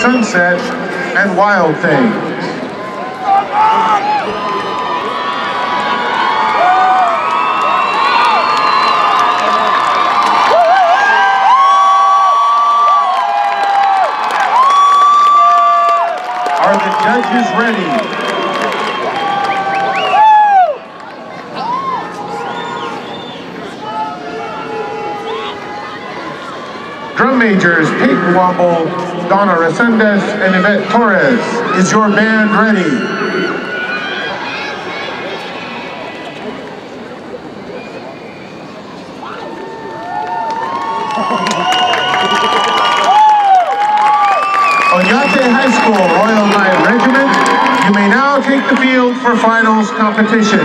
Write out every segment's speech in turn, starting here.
Sunset and Wild Thing. Are the judges ready? Majors Peyton Womble, Donna Resendez, and Yvette Torres. Is your band ready? Oñate High School Royal Knight Regiment, you may now take the field for finals competition.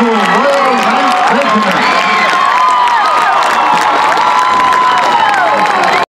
Cruces, New Mexico, the Oñate High School Royal Knight Regiment.